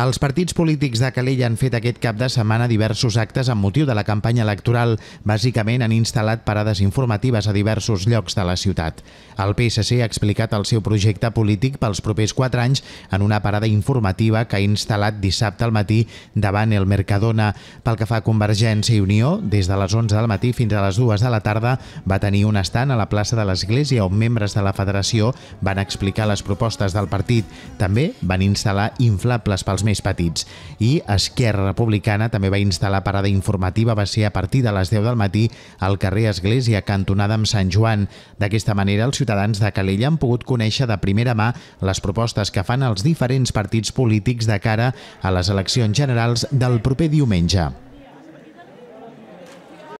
Els partits polítics de Calella han fet aquest cap de setmana diversos actes amb motiu de la campanya electoral. Bàsicament han instal·lat parades informatives a diversos llocs de la ciutat. El PSC ha explicat el seu projecte polític pels propers quatre anys en una parada informativa que ha instal·lat dissabte al matí davant el Mercadona. Pel que fa a Convergència i Unió, des de les 11 del matí fins a les 2 de la tarda va tenir un estant a la plaça de l'Església on membres de la federació van explicar les propostes del partit. També van instal·lar inflables pels més petits. I Esquerra Republicana també va instal·lar parada informativa, va ser a partir de les 10 del matí al carrer Església, cantonada amb Sant Joan. D'aquesta manera, els ciutadans de Calella han pogut conèixer de primera mà les propostes que fan els diferents partits polítics de cara a les eleccions generals del proper diumenge.